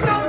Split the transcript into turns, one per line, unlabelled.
come.